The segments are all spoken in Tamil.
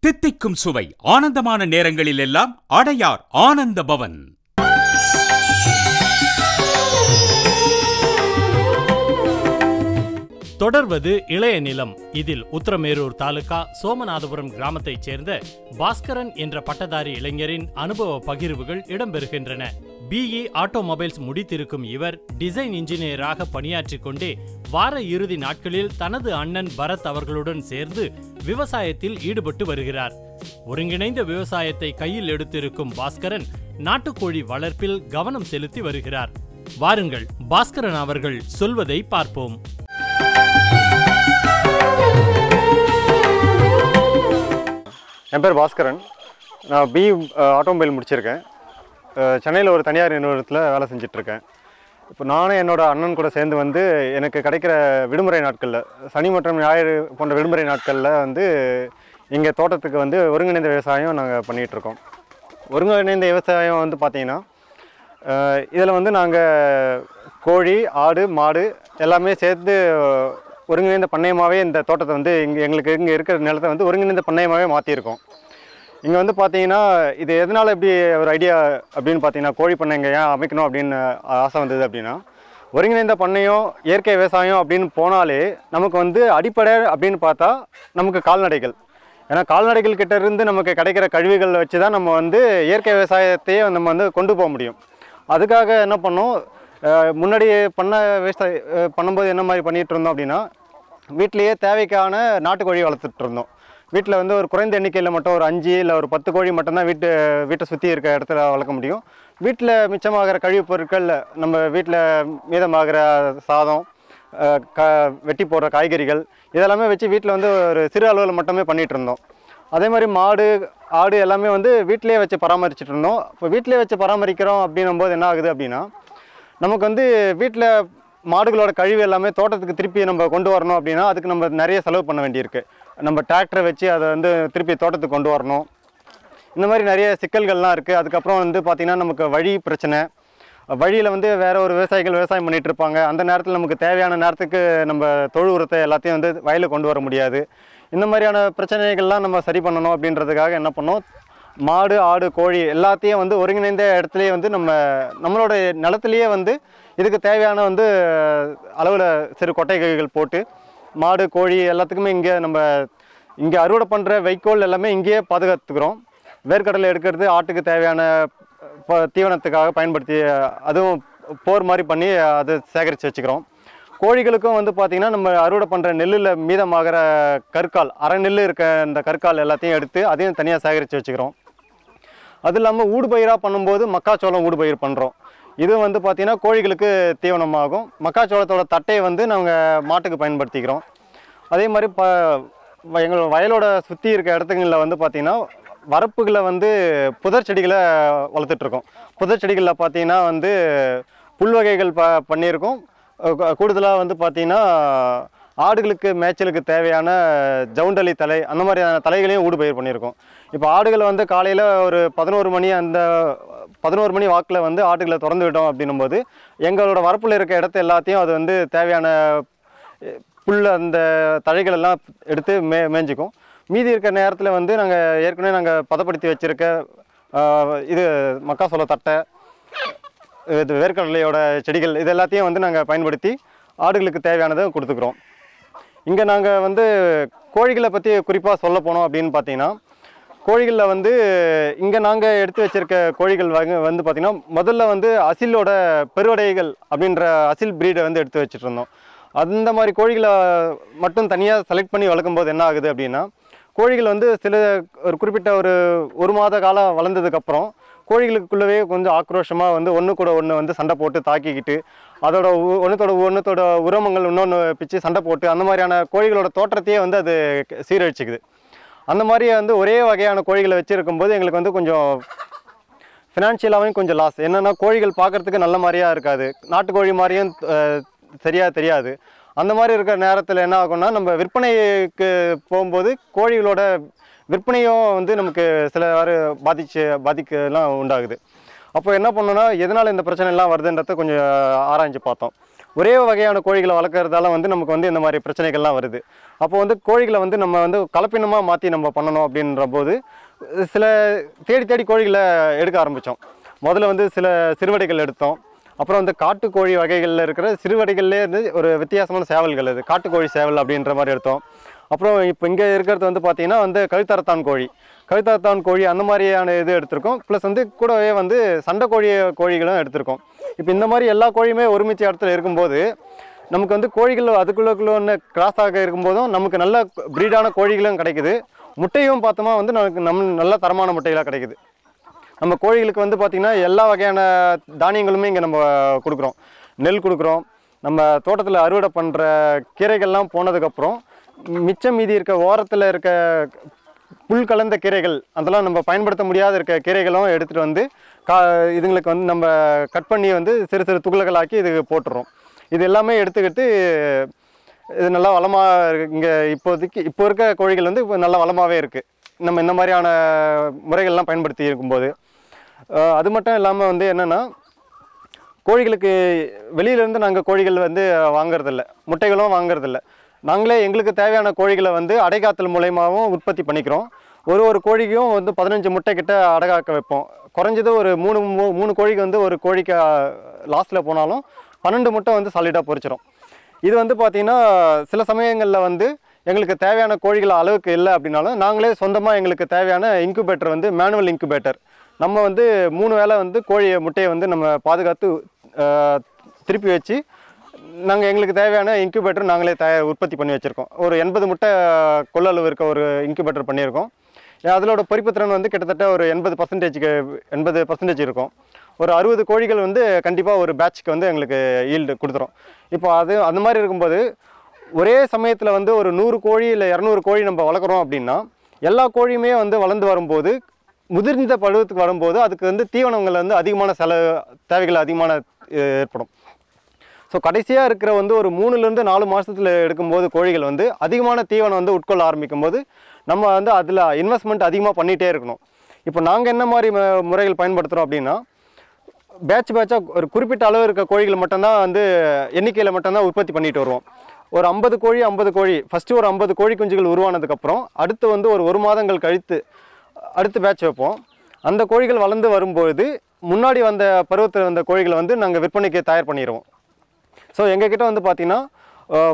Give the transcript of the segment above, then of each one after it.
தித்திக்கும் சுவை. ஆனந்தமான நேரங்களில் எல்லாம் அடையார் ஆனந்த பவன். தொடர்வது இளைய நிலம். இதில் உத்தரமேரூர் தாலுகா சோமநாதபுரம் கிராமத்தைச் சேர்ந்த பாஸ்கரன் என்ற பட்டதாரி இளைஞரின் அனுபவ பகிர்வுகள் இடம்பெறுகின்றன. பிஇ ஆட்டோமொபைல்ஸ் முடித்திருக்கும் இவர் டிசைன் இன்ஜினியராக பணியாற்றிக் கொண்டே வார இறுதி நாட்களில் தனது அண்ணன் பரத் அவர்களுடன் சேர்ந்து விவசாயத்தில் ஈடுபட்டு வருகிறார். ஒருங்கிணைந்த விவசாயத்தை கையில் எடுத்திருக்கும் பாஸ்கரன் நாட்டுக்கோழி வளர்ப்பில் கவனம் செலுத்தி வருகிறார். வாருங்கள் பாஸ்கரன் அவர்கள் சொல்வதை பார்ப்போம். என் பேர் பாஸ்கரன். நான் பி ஆட்டோமொபைல் முடிச்சிருக்கேன். சென்னையில் ஒரு தனியார் நிறுவனத்தில் வேலை செஞ்சிட்ருக்கேன். இப்போ நானும் என்னோடய அண்ணன் கூட சேர்ந்து வந்து எனக்கு கிடைக்கிற விடுமுறை நாட்களில் சனி மற்றும் ஞாயிறு போன்ற விடுமுறை நாட்களில் வந்து இங்கே தோட்டத்துக்கு வந்து ஒருங்கிணைந்த விவசாயம் நாங்கள் பண்ணிகிட்ருக்கோம் ஒருங்கிணைந்த விவசாயம் வந்து பார்த்திங்கன்னா இதில் வந்து நாங்கள் கோழி ஆடு மாடு எல்லாமே சேர்த்து ஒருங்கிணைந்த பண்ணையமாகவே இந்த தோட்டத்தை வந்து இங்கே எங்களுக்கு இங்கே இருக்கிற நிலத்தை வந்து ஒருங்கிணைந்த பண்ணையமாகவே மாற்றியிருக்கோம் இங்கே வந்து பார்த்தீங்கன்னா இது எதனால் இப்படி ஒரு ஐடியா அப்படின்னு பார்த்தீங்கன்னா கோழி பண்ணை இங்கே ஏன் அமைக்கணும் அப்படின்னு ஆசை வந்தது அப்படின்னா ஒருங்கிணைந்த பண்ணையும் இயற்கை விவசாயம் அப்படின்னு போனாலே நமக்கு வந்து அடிப்படை அப்படின்னு பார்த்தா நமக்கு கால்நடைகள். ஏன்னா கால்நடைகள் கிட்ட இருந்து நமக்கு கிடைக்கிற கழிவுகள் வச்சு தான் நம்ம வந்து இயற்கை விவசாயத்தையே நம்ம வந்து கொண்டு போக முடியும். அதுக்காக என்ன பண்ணோம் முன்னாடி பண்ண விவசாய பண்ணும்போது என்ன மாதிரி பண்ணிகிட்டு இருந்தோம் அப்படின்னா வீட்டிலேயே தேவைக்கான நாட்டுக்கோழி வளர்த்துட்டு இருந்தோம். வீட்டில் வந்து ஒரு குறைந்த எண்ணிக்கையில் மட்டும் ஒரு அஞ்சு இல்லை ஒரு பத்து கோழி மட்டும்தான் வீட்டு வீட்டை சுற்றி இருக்க இடத்துல வளர்க்க முடியும். வீட்டில் மிச்சமாகிற கழிவுப் பொருட்கள் நம்ம வீட்டில் மீதமாகிற சாதம் க வெட்டி போடுற காய்கறிகள் இதெல்லாமே வச்சு வீட்டில் வந்து ஒரு சிறு அளவில் மட்டுமே பண்ணிகிட்டு இருந்தோம். அதே மாதிரி மாடு ஆடு எல்லாமே வந்து வீட்டிலேயே வச்சு பராமரிச்சுட்டு இருந்தோம். இப்போ வீட்டிலே வச்சு பராமரிக்கிறோம் அப்படின்னும் போது என்ன ஆகுது அப்படின்னா நமக்கு வந்து வீட்டில் மாடுகளோட கழிவு எல்லாமே தோட்டத்துக்கு திருப்பி நம்ம கொண்டு வரணும் அப்படின்னா அதுக்கு நம்ம நிறைய செலவு பண்ண வேண்டியிருக்கு. நம்ம டிராக்டரை வச்சு அதை வந்து திருப்பி தோட்டத்துக்கு கொண்டு வரணும். இந்த மாதிரி நிறைய சிக்கல்கள்லாம் இருக்குது அதுக்கப்புறம் வந்து பார்த்திங்கன்னா நமக்கு வழி பிரச்சனை. வழியில் வந்து வேறு ஒரு விவசாயிகள் விவசாயம் பண்ணிகிட்ருப்பாங்க இருப்பாங்க. அந்த நேரத்தில் நமக்கு தேவையான நேரத்துக்கு நம்ம தொழு உரத்தை எல்லாத்தையும் வந்து வயலில் கொண்டு வர முடியாது. இந்த மாதிரியான பிரச்சனைகள்லாம் நம்ம சரி பண்ணணும் அப்படின்றதுக்காக என்ன பண்ணோம்? மாடு ஆடு கோழி எல்லாத்தையும் வந்து ஒருங்கிணைந்த இடத்துலையே வந்து நம்ம நம்மளோட நிலத்துலையே வந்து இதுக்கு தேவையான வந்து அளவில் சிறு கொட்டைகைகள் போட்டு மாடு கோழி எல்லாத்துக்குமே இங்கே நம்ம இங்கே அறுவடை பண்ணுற வைக்கோல் எல்லாமே இங்கேயே பாதுகாத்துக்கிறோம். வேர்க்கடலை எடுக்கிறது ஆட்டுக்கு தேவையான தீவனத்துக்காக பயன்படுத்தி அதுவும் போர் மாதிரி பண்ணி அதை சேகரித்து வச்சுக்கிறோம். கோழிகளுக்கும் வந்து பார்த்திங்கன்னா நம்ம அறுவடை பண்ணுற நெல்லில் மீதமாகிற கற்கால் அரை நெல் இருக்க இந்த கற்கால் எல்லாத்தையும் எடுத்து அதையும் தனியாக சேகரித்து வச்சுக்கிறோம். அது இல்லாமல் ஊடுபயிராக பண்ணும்போது மக்காச்சோளம் ஊடுபயிர் பண்ணுறோம். இது வந்து பார்த்திங்கன்னா கோழிகளுக்கு தீவனமாகும். மக்காச்சோளத்தோட தட்டையை வந்து நாங்கள் மாட்டுக்கு பயன்படுத்திக்கிறோம். அதே மாதிரி ப எங்கள் வயலோட சுற்றி இருக்க இடத்துங்களில் வந்து பார்த்திங்கன்னா வரப்புகளை வந்து புதர் செடிகளை வளர்த்துட்ருக்கோம். புதர் செடிகளில் பார்த்திங்கன்னா வந்து புல் வகைகள் ப பண்ணியிருக்கோம். கூடுதலாக வந்து பார்த்திங்கன்னா ஆடுகளுக்கு மேய்ச்சலுக்கு தேவையான ஜவுண்டலி தலை அந்த மாதிரியான தலைகளையும் ஊடுபயிர் பண்ணியிருக்கோம். இப்போ ஆடுகளை வந்து காலையில் ஒரு பதினோரு மணி அந்த பதினோரு மணி வாக்கில் வந்து ஆடுகளை திறந்து விட்டோம் அப்படின்னும்போது எங்களோட வரப்பில் இருக்க இடத்த எல்லாத்தையும் அது வந்து தேவையான புல் அந்த தழைகள் எல்லாம் எடுத்து மே மேய்ஞ்சிக்கும். மீதி இருக்க நேரத்தில் வந்து நாங்கள் ஏற்கனவே நாங்கள் பதப்படுத்தி வச்சுருக்க இது மக்காசோள தட்டை இது வேர்க்கடலையோட செடிகள் இது எல்லாத்தையும் வந்து நாங்கள் பயன்படுத்தி ஆடுகளுக்கு தேவையானதை கொடுத்துக்குறோம். இங்கே நாங்கள் வந்து கோழிகளை பற்றி குறிப்பாக சொல்ல போனோம் அப்படின்னு பார்த்தீங்கன்னா கோழிகளில் வந்து இங்கே நாங்கள் எடுத்து வச்சிருக்க கோழிகள் வகை வந்து பார்த்திங்கன்னா முதல்ல வந்து அசிலோட பெருவடைகள் அப்படின்ற அசில் ப்ரீடை வந்து எடுத்து வச்சுட்டு இருந்தோம் அந்த மாதிரி கோழிகளை மட்டும் தனியாக செலக்ட் பண்ணி வளர்க்கும் போது என்ன ஆகுது அப்படின்னா கோழிகள் வந்து சில ஒரு குறிப்பிட்ட ஒரு ஒரு மாத காலம் வளர்ந்ததுக்கப்புறம் கோழிகளுக்குள்ளவே கொஞ்சம் ஆக்ரோஷமாக வந்து ஒன்று கூட ஒன்று வந்து சண்டை போட்டு தாக்கிக்கிட்டு அதோட ஒன்றத்தோட ஒன்றத்தோட ஒன்றுத்தோட உரமங்கள் இன்னொன்று பிச்சு சண்டை போட்டு அந்த மாதிரியான கோழிகளோட தோற்றத்தையே வந்து அது சீரழிச்சிக்குது. அந்த மாதிரி வந்து ஒரே வகையான கோழிகளை வச்சுருக்கும்போது எங்களுக்கு வந்து கொஞ்சம் ஃபினான்ஷியலாகவும் கொஞ்சம் லாஸ் என்னென்னா கோழிகள் பார்க்கறதுக்கு நல்ல மாதிரியா இருக்காது. நாட்டுக்கோழி மாதிரியும் சரியாக தெரியாது. அந்த மாதிரி இருக்கிற நேரத்தில் என்ன ஆகும்னா நம்ம விற்பனைக்கு போகும்போது கோழிகளோட விற்பனையும் வந்து நமக்கு சில வாரு பாதிச்சு பாதிக்கலாம் உண்டாகுது. அப்போ என்ன பண்ணோன்னா எதனால் இந்த பிரச்சனை எல்லாம் வருதுன்றத கொஞ்சம் ஆராய்ஞ்சு பார்த்தோம். ஒரே வகையான கோழிகளை வளர்க்குறதால வந்து நமக்கு வந்து இந்த மாதிரி பிரச்சனைகள்லாம் வருது. அப்போ வந்து கோழிகளை வந்து நம்ம வந்து கலப்பினமாக மாற்றி நம்ம பண்ணணும் அப்படின்ற போது சில தேடி தேடி கோழிகளை எடுக்க ஆரம்பித்தோம் முதல்ல வந்து சில சிறுவடைகள் எடுத்தோம். அப்புறம் வந்து காட்டுக்கோழி வகைகளில் இருக்கிற சிறுவடைகள்லேயே இருந்து ஒரு வித்தியாசமான சேவல்கள் அது. காட்டுக்கோழி சேவல் அப்படின்ற மாதிரி எடுத்தோம். அப்புறம் இப்போ இங்கே இருக்கிறது வந்து பார்த்தீங்கன்னா வந்து கழுத்தரத்தான் கோழி. கழுத்தரத்தான் கோழி அந்த மாதிரியான இது எடுத்திருக்கோம். ப்ளஸ் வந்து கூடவே வந்து சண்டை கோழி கோழிகளும் எடுத்திருக்கோம். இப்போ இந்த மாதிரி எல்லா கோழியுமே ஒருமிச்ச இடத்துல இருக்கும்போது நமக்கு வந்து கோழிகள் அதுக்குள்ளக்குள்ளே கிராஸ் ஆக இருக்கும்போதும் நமக்கு நல்ல ப்ரீடான கோழிகளும் கிடைக்குது. முட்டையும் பார்த்தோமா வந்து நமக்கு நம் நல்ல தரமான முட்டைகளாக கிடைக்குது. நம்ம கோழிகளுக்கு வந்து பார்த்திங்கன்னா எல்லா வகையான தானியங்களுமே இங்கே நம்ம கொடுக்குறோம். நெல் கொடுக்குறோம். நம்ம தோட்டத்தில் அறுவடை பண்ணுற கீரைகள்லாம் போனதுக்கப்புறம் மிச்சம் மீதி இருக்க ஓரத்தில் இருக்க புல் கலந்த கீரைகள் அதெல்லாம் நம்ம பயன்படுத்த முடியாத இருக்க கீரைகளும் எடுத்துகிட்டு வந்து கா இதுங்களுக்கு வந்து நம்ம கட் பண்ணி வந்து சிறு சிறு துகள்களாக்கி இது போட்டுறோம். இது எல்லாமே எடுத்துக்கிட்டு இது நல்லா வளமாக இங்கே இப்போதைக்கு இப்போ இருக்க கோழிகள் வந்து இப்போ நல்லா வளமாகவே இருக்குது நம்ம இந்த மாதிரியான முறைகள்லாம் பயன்படுத்தி இருக்கும்போது. அது மட்டும் இல்லாமல் வந்து என்னென்னா கோழிகளுக்கு வெளியிலேருந்து நாங்கள் கோழிகள் வந்து வாங்குறதில்ல. முட்டைகளும் வாங்குறதில்ல. நாங்களே எங்களுக்கு தேவையான கோழிகளை வந்து அடைகாத்தல் மூலயமாவும் உற்பத்தி பண்ணிக்கிறோம். ஒரு ஒரு கோழிக்கும் வந்து பதினஞ்சு முட்டை கிட்ட அடைகாக்க வைப்போம். குறைஞ்சது ஒரு மூணு மூ- மூணு கோழிக்கு வந்து ஒரு கோழிக்கு லாஸ்ட்டில் போனாலும் பன்னெண்டு முட்டை வந்து சாலிடாக பொரிச்சிடும் இது வந்து பார்த்திங்கன்னா சில சமயங்களில் வந்து எங்களுக்கு தேவையான கோழிகள் அளவுக்கு இல்லை அப்படின்னாலும் நாங்களே சொந்தமாக எங்களுக்கு தேவையான இன்குபேட்டர் வந்து மேனுவல் இன்குபேட்டர் நம்ம வந்து மூணு வேளை வந்து கோழி முட்டையை வந்து நம்ம பாதுகாத்து திருப்பி வச்சு நாங்கள் எங்களுக்கு தேவையான இன்குபேட்டர் நாங்களே தயார் உற்பத்தி பண்ணி வச்சுருக்கோம். ஒரு எண்பது முட்டை கொள்ளளவு இருக்க ஒரு இன்குபேட்டர் பண்ணியிருக்கோம். அதோட பொறிப்புத்திறன் வந்து கிட்டத்தட்ட ஒரு எண்பது பர்சன்டேஜுக்கு எண்பது பர்சன்டேஜ் இருக்கும். ஒரு அறுபது கோழிகள் வந்து கண்டிப்பாக ஒரு பேட்ச்க்கு வந்து எங்களுக்கு ஈல்டு கொடுத்துரும். இப்போ அது அந்த மாதிரி இருக்கும்போது ஒரே சமயத்தில் வந்து ஒரு நூறு கோழி இல்லை இரநூறு கோழி நம்ம வளர்க்குறோம் அப்படின்னா எல்லா கோழியுமே வந்து வளர்ந்து வரும்போது முதிர்ந்த பருவத்துக்கு வரும்போது அதுக்கு வந்து தீவனங்கள் வந்து அதிகமான செலவு தேவைகள் அதிகமான ஏற்படும். ஸோ கடைசியாக இருக்கிற வந்து ஒரு மூணுலேருந்து நாலு மாதத்தில் எடுக்கும்போது கோழிகள் வந்து அதிகமான தீவனம் வந்து உட்கொள்ள ஆரம்பிக்கும் போது நம்ம வந்து அதில் இன்வெஸ்ட்மெண்ட் அதிகமாக பண்ணிகிட்டே இருக்கணும். இப்போ நாங்கள் என்ன மாதிரி ம- முறைகள் பயன்படுத்துகிறோம் அப்படின்னா பேட்ச் பேட்சாக ஒரு குறிப்பிட்ட அளவு இருக்க கோழிகள் மட்டும்தான் வந்து எண்ணிக்கையில் மட்டும்தான் உற்பத்தி பண்ணிட்டு வருவோம். ஒரு ஐம்பது கோழி ஐம்பது கோழி ஃபஸ்ட்டு ஒரு ஐம்பது கோழி குஞ்சுகள் உருவானதுக்கப்புறம் அடுத்து வந்து ஒரு ஒரு மாதங்கள் கழித்து அடுத்து பேட்ச் வைப்போம். அந்த கோழிகள் வளர்ந்து வரும்பொழுது முன்னாடி வந்த பருவத்தில் வந்த கோழிகளை வந்து நாங்கள் விற்பனைக்கு தயார் பண்ணிடுவோம் ஸோ எங்ககிட்ட வந்து பார்த்தீங்கன்னா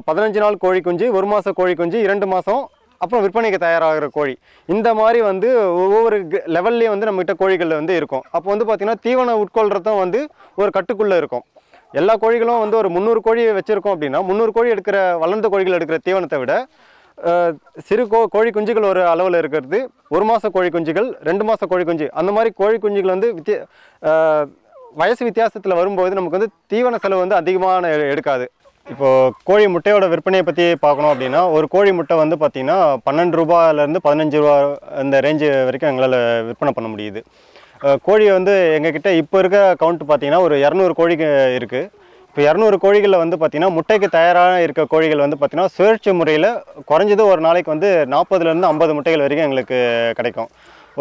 பதினஞ்சு நாள் கோழி குஞ்சு ஒரு மாதம் கோழி குஞ்சு இரண்டு மாதம் அப்புறம் விற்பனைக்கு தயாராகிற கோழி. இந்த மாதிரி வந்து ஒவ்வொரு லெவல்லையும் வந்து நம்மகிட்ட கோழிகள் வந்து இருக்கும். அப்போ வந்து பார்த்திங்கன்னா தீவனம் உட்கொள்றதும் வந்து ஒரு கட்டுக்குள்ளே இருக்கும். எல்லா கோழிகளும் வந்து ஒரு முந்நூறு கோழி வச்சுருக்கோம் அப்படின்னா முந்நூறு கோழி எடுக்கிற வளர்ந்த கோழிகள் எடுக்கிற தீவனத்தை விட சிறு கோ கோழி குஞ்சுகள் ஒரு அளவில் இருக்கிறது. ஒரு மாத கோழி குஞ்சுகள் ரெண்டு மாத கோழி குஞ்சு அந்த மாதிரி கோழி குஞ்சுகள் வந்து வித்திய வயசு வித்தியாசத்தில் வரும்போது நமக்கு வந்து தீவன செலவு வந்து அதிகமான எடுக்காது. இப்போது கோழி முட்டையோட விற்பனையை பற்றி பார்க்கணும் அப்படின்னா ஒரு கோழி முட்டை வந்து பார்த்திங்கன்னா பன்னெண்டு ரூபாயிலேருந்து பதினஞ்சு ரூபா அந்த ரேஞ்சு வரைக்கும் எங்களால் விற்பனை பண்ண முடியுது. கோழி வந்து எங்ககிட்ட இப்போ இருக்க கவுண்ட் பார்த்தீங்கன்னா ஒரு இரநூறு கோழிக்கு இருக்குது இப்போ இரநூறு கோழிகளில் வந்து பார்த்திங்கன்னா முட்டைக்கு தயாராக இருக்க கோழிகள் வந்து பார்த்திங்கன்னா சுழற்சி முறையில் குறைஞ்சது ஒரு நாளைக்கு வந்து நாற்பதுலேருந்து ஐம்பது முட்டைகள் வரைக்கும் எங்களுக்கு கிடைக்கும்.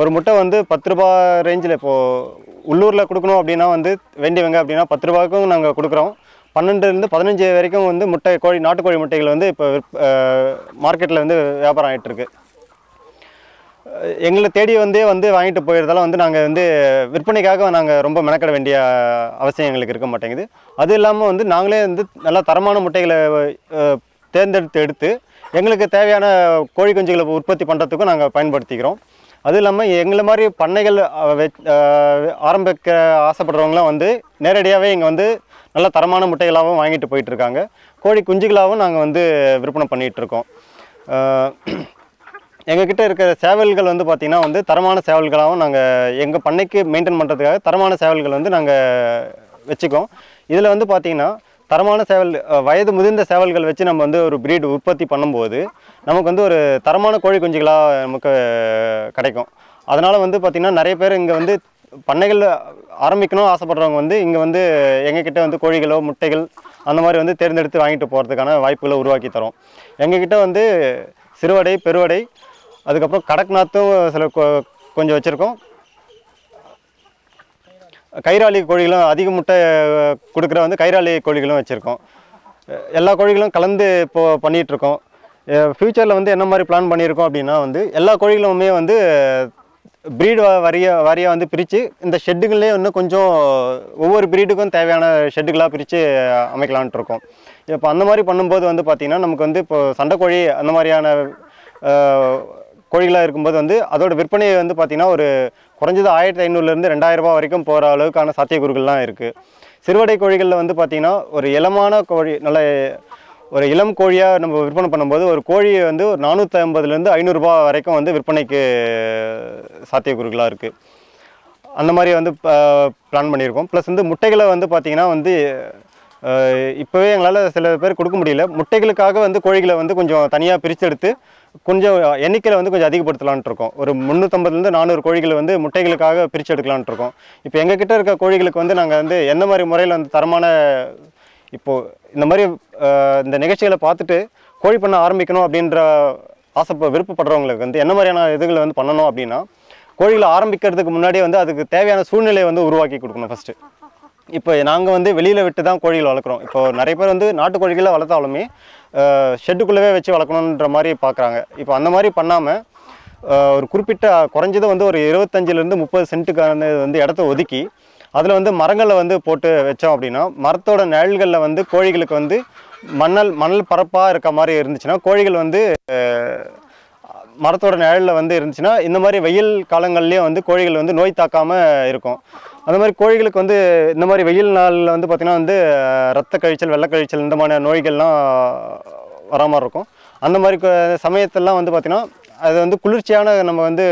ஒரு முட்டை வந்து பத்து ரூபா ரேஞ்சில் இப்போது உள்ளூரில் கொடுக்கணும் அப்படின்னா வந்து வேண்டி வேண்டியவங்க அப்படின்னா பத்து ரூபாய்க்கும் நாங்கள் கொடுக்குறோம். பன்னெண்டுலேருந்து பதினஞ்சு வரைக்கும் வந்து முட்டை கோழி நாட்டுக்கோழி முட்டைகள் வந்து இப்போ மார்க்கெட்டில் வந்து வியாபாரம் ஆகிட்டுருக்கு எங்களை தேடி வந்தே வந்து வாங்கிட்டு போயிருந்தாலும் வந்து நாங்கள் வந்து விற்பனைக்காக நாங்கள் ரொம்ப மெனக்கட வேண்டிய அவசியம் எங்களுக்கு இருக்க மாட்டேங்குது. அது இல்லாமல் வந்து நாங்களே வந்து நல்லா தரமான முட்டைகளை தேர்ந்தெடுத்து எடுத்து எங்களுக்கு தேவையான கோழி குஞ்சுகளை உற்பத்தி பண்ணுறதுக்கும் நாங்கள் பயன்படுத்திக்கிறோம். அதுவும் இல்லாமல் எங்களை மாதிரி பண்ணைகள் வெச்- ஆரம்பிக்க ஆசைப்படுறவங்களாம் வந்து நேரடியாகவே இங்கே வந்து நல்ல தரமான முட்டைகளாகவும் வாங்கிட்டு போயிட்டுருக்காங்க. கோழி குஞ்சுகளாகவும் நாங்கள் வந்து விற்பனை பண்ணிகிட்டு இருக்கோம் எங்ககிட்ட இருக்கிற சேவல்கள் வந்து பார்த்திங்கன்னா வந்து தரமான சேவல்களாகவும் நாங்கள் எங்கள் பண்ணைக்கு மெயின்டைன் பண்ணுறதுக்காக தரமான சேவல்கள் வந்து நாங்கள் வச்சுக்கோம். இதில் வந்து பார்த்திங்கன்னா தரமான சேவல் வயது முதிர்ந்த சேவல்கள் வச்சு நம்ம வந்து ஒரு breed உற்பத்தி பண்ணும்போது நமக்கு வந்து ஒரு தரமான கோழி குஞ்சுகளாக நமக்கு கிடைக்கும். அதனால் வந்து பார்த்திங்கன்னா நிறைய பேர் இங்கே வந்து பண்ணைகள் ஆரம்பிக்கணும் ஆசைப்படுறவங்க வந்து இங்கே வந்து எங்ககிட்ட வந்து கோழிகளோ முட்டைகள் அந்த மாதிரி வந்து தேர்ந்தெடுத்து வாங்கிட்டு போகிறதுக்கான வாய்ப்புகளை உருவாக்கி தரோம். எங்ககிட்ட வந்து சிறுவடை பெருவடை அதுக்கப்புறம் கடக்நாத்தும் சில கொ- கொஞ்சம் வச்சுருக்கோம். கைராளி கோழிகளும் அதிக முட்டை கொடுக்குற வந்து கைராளி கோழிகளும் வச்சுருக்கோம். எல்லா கோழிகளும் கலந்து இப்போது பண்ணிகிட்ருக்கோம் ஃப்யூச்சரில் வந்து என்ன மாதிரி பிளான் பண்ணியிருக்கோம் அப்படின்னா வந்து எல்லா கோழிகளுமே வந்து ப்ரீடு வரிய வாரியாக வந்து பிரித்து இந்த ஷெட்டுகளே இன்னும் கொஞ்சம் ஒவ்வொரு ப்ரீடுக்கும் தேவையான ஷெட்டுகளாக பிரித்து அமைக்கலான்ட்டு இருக்கோம் இப்போ அந்த மாதிரி பண்ணும்போது வந்து பார்த்திங்கன்னா நமக்கு வந்து இப்போ சண்டைக்கோழி அந்த மாதிரியான கோழிகளாக இருக்கும்போது வந்து அதோட விற்பனையை வந்து பார்த்திங்கன்னா ஒரு குறைஞ்சது ஆயிரத்தி ஐநூறுலேருந்து ரெண்டாயிரரூபா வரைக்கும் போகிற அளவுக்கான சாத்தியக்கூறுகள்லாம் இருக்குது. சிறுவடை கோழிகளில் வந்து பார்த்திங்கன்னா ஒரு இளமான கோழி நல்ல ஒரு இளம் கோழியாக நம்ம விற்பனை பண்ணும்போது ஒரு கோழியை வந்து ஒரு நானூற்றி ஐம்பதுலேருந்து ஐநூறுரூபா வரைக்கும் வந்து விற்பனைக்கு சாத்தியக்கூறுகளாக இருக்குது. அந்த மாதிரி வந்து பிளான் பண்ணியிருக்கோம். ப்ளஸ் வந்து முட்டைகளை வந்து பார்த்திங்கன்னா வந்து இப்போவே எங்களால் சில பேர் கொடுக்க முடியல. முட்டைகளுக்காக வந்து கோழிகளை வந்து கொஞ்சம் தனியாக பிரித்து எடுத்து கொஞ்சம் எண்ணிக்கையில் வந்து கொஞ்சம் அதிகப்படுத்தலான்ட்டு இருக்கோம். ஒரு முந்நூற்றம்பதுலேருந்து நானூறு கோழிகளை வந்து முட்டைகளுக்காக பிரித்து எடுக்கலான்ட்டு இருக்கோம். இப்போ எங்கள் கிட்டே இருக்க கோழிகளுக்கு வந்து நாங்கள் வந்து என்ன மாதிரி முறையில் வந்து தரமான இப்போது இந்த மாதிரி இந்த நிகழ்ச்சிகளை பார்த்துட்டு கோழி பண்ண ஆரம்பிக்கணும் அப்படின்ற ஆசை விருப்பப்படுறவங்களுக்கு வந்து என்ன மாதிரியான இதுகளை வந்து பண்ணணும் அப்படின்னா கோழிகளை ஆரம்பிக்கிறதுக்கு முன்னாடியே வந்து அதுக்கு தேவையான சூழ்நிலையை வந்து உருவாக்கி கொடுக்கணும் ஃபஸ்ட்டு இப்போ நாங்கள் வந்து வெளியில் விட்டு தான் கோழிகள் வளர்க்குறோம். இப்போ நிறைய பேர் வந்து நாட்டு கோழிகளை வளர்த்தாலுமே ஷெட்டுக்குள்ளவே வச்சு வளர்க்கணுன்ற மாதிரி பார்க்குறாங்க. இப்போ அந்த மாதிரி பண்ணாமல் ஒரு குறிப்பிட்ட குறைஞ்சது வந்து ஒரு இருபத்தஞ்சிலேருந்து முப்பது சென்ட்டுக்கான வந்து இடத்த ஒதுக்கி அதில் வந்து மரங்களை வந்து போட்டு வச்சோம் அப்படின்னா மரத்தோட நிழல்களில் வந்து கோழிகளுக்கு வந்து மணல் மணல் பரப்பாக இருக்க மாதிரி இருந்துச்சுன்னா கோழிகள் வந்து மரத்தோட நிழலில் வந்து இருந்துச்சுன்னா இந்த மாதிரி வெயில் காலங்கள்லேயும் வந்து கோழிகள் வந்து நோய் தாக்காமல் இருக்கும். அந்த மாதிரி கோழிகளுக்கு வந்து இந்த மாதிரி வெயில் நாளில் வந்து பார்த்திங்கன்னா வந்து ரத்த கழிச்சல் வெள்ளை கழிச்சல் இந்த மாதிரி நோய்கள்லாம் மாதிரி இருக்கும். அந்த மாதிரி சமயத்தெல்லாம் வந்து பார்த்திங்கன்னா அது வந்து குளிர்ச்சியான நம்ம வந்து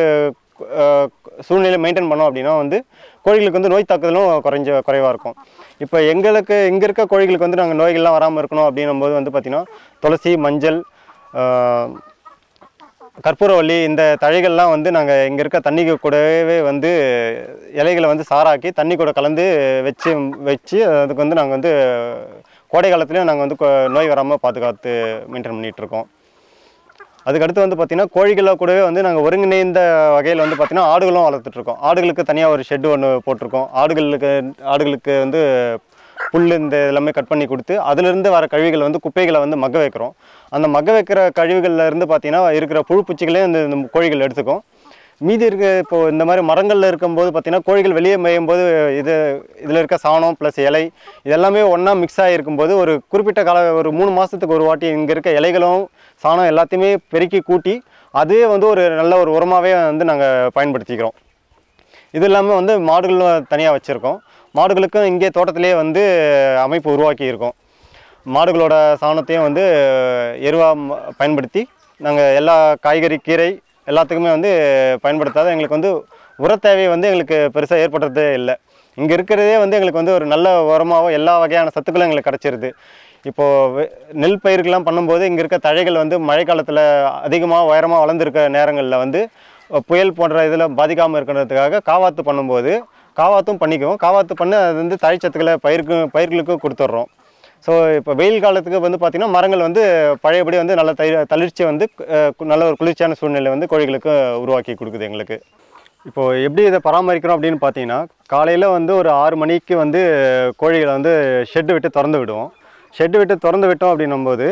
சூழ்நிலை மெயின்டைன் பண்ணோம் அப்படின்னா வந்து கோழிகளுக்கு வந்து நோய் தாக்குதலும் குறைஞ்ச குறைவாக இருக்கும். இப்போ எங்களுக்கு இங்கே இருக்க கோழிகளுக்கு வந்து நாங்கள் நோய்கள்லாம் வராமல் இருக்கணும் அப்படின்னும் போது வந்து பார்த்திங்கன்னா துளசி மஞ்சள் கற்பூரவள்ளி இந்த தழைகள்லாம் வந்து நாங்கள் இங்கே இருக்க தண்ணி கூடவே வந்து இலைகளை வந்து சாராக்கி தண்ணி கூட கலந்து வச்சு வச்சு அதுக்கு வந்து நாங்கள் வந்து கோடை காலத்துலேயும் நாங்கள் வந்து கொ- நோய் வராமல் பாதுகாத்து மெயின்டைன் பண்ணிகிட்டு இருக்கோம். அதுக்கடுத்து வந்து பார்த்திங்கன்னா கோழிகளை கூடவே வந்து நாங்கள் ஒருங்கிணைந்த வகையில் வந்து பார்த்திங்கன்னா ஆடுகளும் வளர்த்துட்ருக்கோம் ஆடுகளுக்கு தனியாக ஒரு ஷெட்டு ஒன்று போட்டிருக்கோம். ஆடுகளுக்கு ஆடுகளுக்கு வந்து புல் இந்த எல்லாமே கட் பண்ணி கொடுத்து அதிலிருந்து வர கழிவுகளை வந்து குப்பைகளை வந்து மக்க வைக்கிறோம். அந்த மக்க வைக்கிற கழிவுகளில் இருந்து பார்த்திங்கன்னா இருக்கிற புழு பூச்சிகளே இந்த இந்த கோழிகள் எடுத்துக்கும். மீதி இருக்க இப்போ இந்த மாதிரி மரங்களில் இருக்கும்போது பார்த்திங்கன்னா கோழிகள் வெளியே மேயும் போது இது இதில் இருக்க சாணம் ப்ளஸ் இலை இதெல்லாமே ஒன்றா மிக்ஸ் ஆகிருக்கும்போது ஒரு குறிப்பிட்ட கால ஒரு மூணு மாதத்துக்கு ஒரு வாட்டி இங்கே இருக்க இலைகளும் சாணம் எல்லாத்தையுமே பெருக்கி கூட்டி அதுவே வந்து ஒரு நல்ல ஒரு உரமாகவே வந்து நாங்கள் பயன்படுத்திக்கிறோம். இது இல்லாமல் வந்து மாடுகளும் தனியாக வச்சுருக்கோம். மாடுகளுக்கும் இங்கே தோட்டத்திலே வந்து அமைப்பு உருவாக்கி இருக்கோம் மாடுகளோட சாணத்தையும் வந்து எருவாக பயன்படுத்தி நாங்கள் எல்லா காய்கறி கீரை எல்லாத்துக்குமே வந்து பயன்படுத்தாத எங்களுக்கு வந்து உர தேவை வந்து எங்களுக்கு பெருசாக ஏற்படுறதே இல்லை. இங்கே இருக்கிறதே வந்து எங்களுக்கு வந்து ஒரு நல்ல உரமாகவும் எல்லா வகையான சத்துக்களும் எங்களுக்கு கிடச்சிருது. இப்போது நெல் பயிர்கள்லாம் பண்ணும்போது இங்கே இருக்க தழைகள் வந்து மழை காலத்தில் அதிகமாக உயரமாக வளர்ந்துருக்க நேரங்களில் வந்து புயல் போன்ற இதில் பாதிக்காமல் இருக்கிறதுக்காக காவாத்து பண்ணும்போது காவாத்தும் பண்ணிக்குவோம். காவாத்து பண்ணி அது வந்து தழைச்சத்துக்களை பயிருக்கும் பயிர்களுக்கும் கொடுத்துட்றோம். ஸோ இப்போ வெயில் காலத்துக்கு வந்து பார்த்திங்கன்னா மரங்கள் வந்து பழையபடி வந்து நல்ல தை தளிர்ச்சி வந்து நல்ல ஒரு குளிர்ச்சியான சூழ்நிலை வந்து கோழிகளுக்கு உருவாக்கி கொடுக்குது எங்களுக்கு. இப்போது எப்படி இதை பராமரிக்கிறோம் அப்படின்னு பார்த்தீங்கன்னா காலையில் வந்து ஒரு ஆறு மணிக்கு வந்து கோழிகளை வந்து ஷெட்டு விட்டு திறந்து விடுவோம். ஷெட்டு விட்டு திறந்து விட்டோம் அப்படின்னும்போது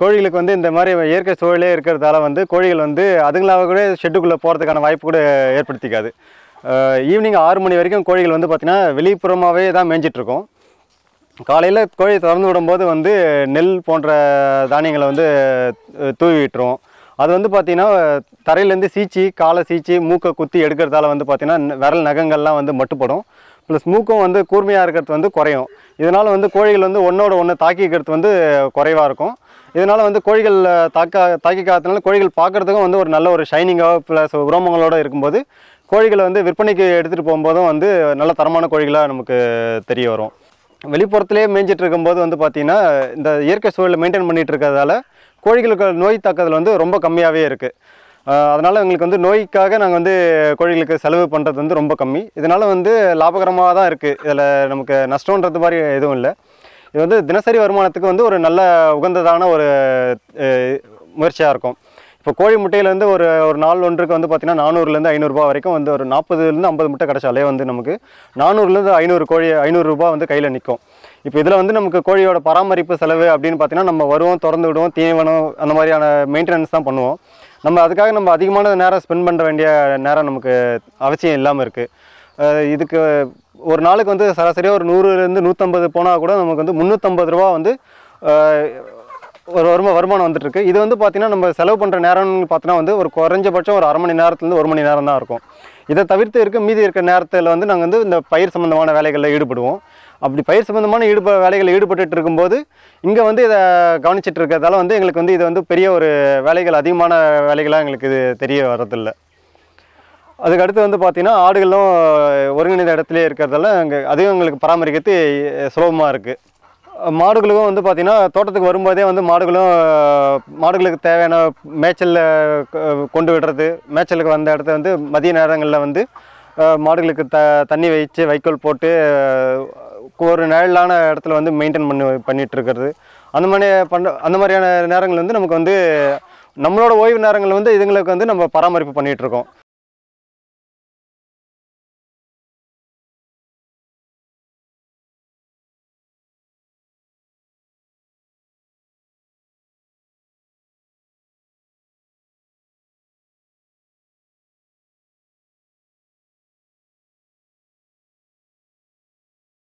கோழிகளுக்கு வந்து இந்த மாதிரி இயற்கை சூழலே இருக்கிறதால வந்து கோழிகள் வந்து அதுங்களாக கூட ஷெட்டுக்குள்ளே போகிறதுக்கான வாய்ப்பு கூட ஏற்படுத்திக்காது. ஈவினிங் ஆறு மணி வரைக்கும் கோழிகள் வந்து பார்த்திங்கன்னா வெளிப்புறமாகவே தான் மேய்ஞ்சிட்ருக்கோம். காலையில் கோழி திறந்து விடும்போது வந்து நெல் போன்ற தானியங்களை வந்து தூவி விட்டுரும். அது வந்து பார்த்திங்கன்னா தரையிலேருந்து சீச்சி காலை சீச்சி மூக்கை குத்தி எடுக்கிறதால வந்து பார்த்திங்கன்னா விரல் நகங்கள்லாம் வந்து மட்டுப்படும். ப்ளஸ் மூக்கும் வந்து கூர்மையாக இருக்கிறது வந்து குறையும். இதனால் வந்து கோழிகள் வந்து ஒன்றோட ஒன்று தாக்கிக்கிறது வந்து குறைவாக இருக்கும். இதனால் வந்து கோழிகள் தாக்க தாக்கிக்காததுனால கோழிகள் பார்க்குறதுக்கும் வந்து ஒரு நல்ல ஒரு ஷைனிங்காக ப்ளஸ் உரோமங்களோட இருக்கும்போது கோழிகளை வந்து விற்பனைக்கு எடுத்துகிட்டு போகும்போதும் வந்து நல்ல தரமான கோழிகளாக நமக்கு தெரிய வரும். வெளிப்புறத்திலே மேய்ஞ்சிட்டு இருக்கும்போது வந்து பார்த்திங்கன்னா இந்த இயற்கை சூழலை மெயின்டைன் பண்ணிட்டு இருக்கிறதால கோழிகளுக்கு நோய் தாக்குதல் வந்து ரொம்ப கம்மியாகவே இருக்குது அதனால் எங்களுக்கு வந்து நோய்க்காக நாங்கள் வந்து கோழிகளுக்கு செலவு பண்ணுறது வந்து ரொம்ப கம்மி. இதனால் வந்து லாபகரமாக தான் இருக்குது இதில் நமக்கு நஷ்டன்றது மாதிரி எதுவும் இல்லை. இது வந்து தினசரி வருமானத்துக்கு வந்து ஒரு நல்ல உகந்ததான ஒரு முயற்சியாக இருக்கும். இப்போ கோழி முட்டையிலேருந்து ஒரு ஒரு நாள் ஒன்றுக்கு வந்து பார்த்திங்கன்னா நானூறுலேருந்து ஐநூறுரூபா வரைக்கும் வந்து ஒரு நாற்பதுலேருந்து ஐம்பது முட்டை கிடச்சாலே வந்து நமக்கு நானூறுலேருந்து ஐநூறு கோழி ஐநூறுரூபா வந்து கையில் நிற்கும் இப்போ இதில் வந்து நமக்கு கோழியோட பராமரிப்பு செலவு அப்படின்னு பார்த்தீங்கன்னா நம்ம வருவோம் திறந்து விடுவோம் தீவனம் அந்த மாதிரியான மெயின்டெனன்ஸ் தான் பண்ணுவோம். நம்ம அதுக்காக நம்ம அதிகமான நேரம் ஸ்பெண்ட் பண்ண வேண்டிய நேரம் நமக்கு அவசியம் இல்லாமல் இருக்குது இதுக்கு ஒரு நாளுக்கு வந்து சராசரியாக ஒரு நூறுலேருந்து நூற்றம்பது போனால் கூட நமக்கு வந்து முந்நூற்றம்பது ரூபா வந்து ஒரு வருமா வருமானம் வந்துட்டுருக்கு. இது வந்து பார்த்திங்கன்னா நம்ம செலவு பண்ணுற நேரம்னு பார்த்தோன்னா வந்து ஒரு குறைஞ்சபட்சம் ஒரு அரை மணி நேரத்துலேருந்து ஒரு மணி நேரம் தான் இருக்கும். இதை தவிர்த்து இருக்க மீதி இருக்க நேரத்தில் வந்து நாங்கள் வந்து இந்த பயிர் சம்மந்தமான வேலைகளில் ஈடுபடுவோம். அப்படி பயிர் சம்மந்தமான ஈடுப வேலைகளில் ஈடுபட்டுட்டு இருக்கும்போது இங்கே வந்து இதை கவனிச்சிட்டு இருக்கிறதால வந்து எங்களுக்கு வந்து இது வந்து பெரிய ஒரு வேலைகள் அதிகமான வேலைகளாக எங்களுக்கு இது தெரிய வரதில்லை அதுக்கு அடுத்து வந்து பார்த்திங்கன்னா ஆடுகளும் ஒருங்கிணைந்த இடத்துலேயே இருக்கிறதால அங்கே அதையும் எங்களுக்கு பராமரிக்கிறது சுலபமாக இருக்குது மாடுகளுக்கும் வந்து பார்த்திங்கன்னா தோட்டத்துக்கு வரும்போதே வந்து மாடுகளும் மாடுகளுக்கு தேவையான மேய்ச்சலில் கொண்டு விடுறது மேய்ச்சலுக்கு வந்த இடத்த வந்து மதிய நேரங்களில் வந்து மாடுகளுக்கு த தண்ணி வச்சு வைக்கோல் போட்டு ஒரு நிழலான இடத்துல வந்து மெயின்டைன் பண்ணி பண்ணிகிட்ருக்கிறது அந்த மாதிரி பண்ண அந்த மாதிரியான நேரங்கள் வந்து நமக்கு வந்து நம்மளோட ஓய்வு நேரங்கள் வந்து இதுங்களுக்கு வந்து நம்ம பராமரிப்பு பண்ணிகிட்டு இருக்கோம்.